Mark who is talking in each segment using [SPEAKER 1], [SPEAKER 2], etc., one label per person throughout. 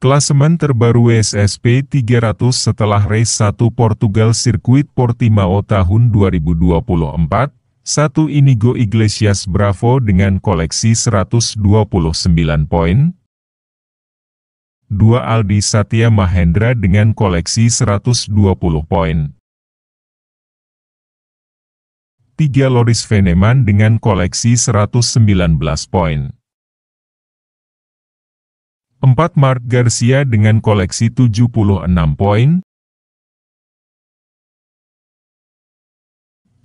[SPEAKER 1] Klasemen terbaru SSP 300 setelah race 1 Portugal Sirkuit Portimao tahun 2024, 1 Inigo Iglesias Bravo dengan koleksi 129 poin, 2 Aldi Satya Mahendra dengan koleksi 120 poin, 3 Loris Veneman dengan koleksi 119 poin. 4 Mark Garcia dengan koleksi 76 poin.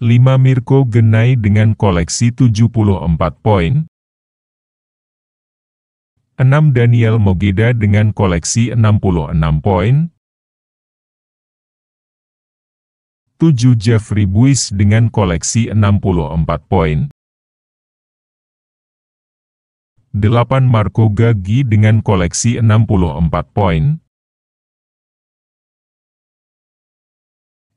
[SPEAKER 1] 5 Mirko Genai dengan koleksi 74 poin. 6 Daniel Mogeda dengan koleksi 66 poin. 7 Jeffrey Buis dengan koleksi 64 poin. 8 Marco Gagi dengan koleksi 64 poin.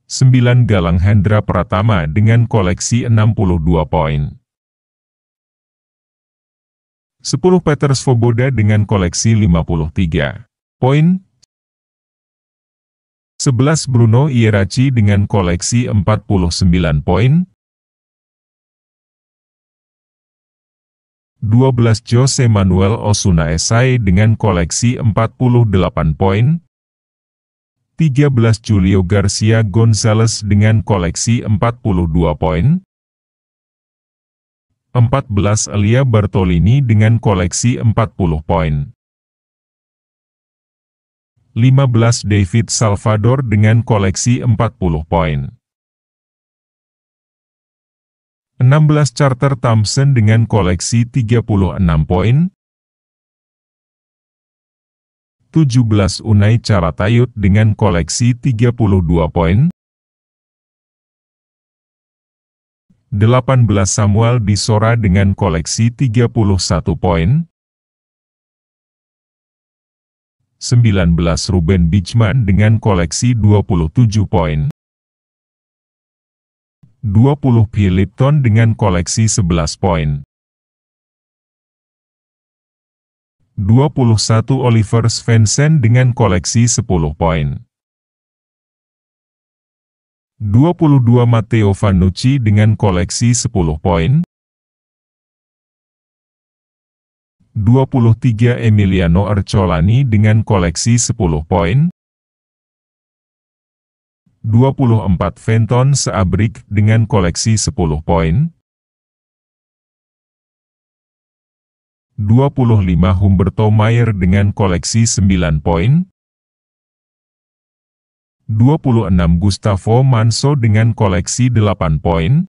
[SPEAKER 1] 9 Galang Hendra Pratama dengan koleksi 62 poin. 10 Peter Svoboda dengan koleksi 53 poin. 11 Bruno Ieraci dengan koleksi 49 poin. 12 Jose Manuel Osuna Esai dengan koleksi 48 poin. 13 Julio Garcia Gonzalez dengan koleksi 42 poin. 14 Elia Bartolini dengan koleksi 40 poin. 15 David Salvador dengan koleksi 40 poin. 16 Charter Thompson dengan koleksi 36 poin. 17 Unai Caratayut dengan koleksi 32 poin. 18 Samuel Disora dengan koleksi 31 poin. 19 Ruben Bichman dengan koleksi 27 poin. 20 Philipton dengan koleksi 11 poin. 21 Oliver Svensson dengan koleksi 10 poin. 22 Matteo Vanucci dengan koleksi 10 poin. 23 Emiliano Ercolani dengan koleksi 10 poin. 24 Fenton Seabrik dengan koleksi 10 poin. 25 Humberto Mayer dengan koleksi 9 poin. 26 Gustavo Manso dengan koleksi 8 poin.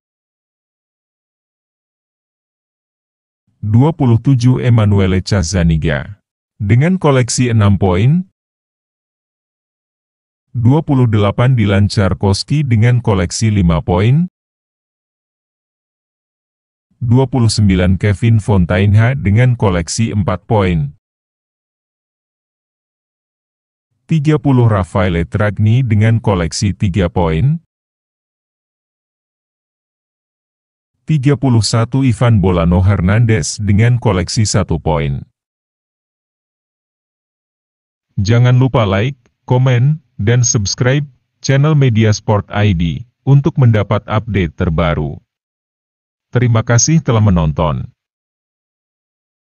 [SPEAKER 1] 27 Emanuele Cazaniga dengan koleksi 6 poin. 28 Dilan Charkowski dengan koleksi 5 poin. 29 Kevin Fontainha dengan koleksi 4 poin. 30 Rafael Tragni dengan koleksi 3 poin. 31 Ivan Bolano Hernandez dengan koleksi 1 poin. Jangan lupa like, komen, dan subscribe channel Media Sport ID untuk mendapat update terbaru. Terima kasih telah menonton.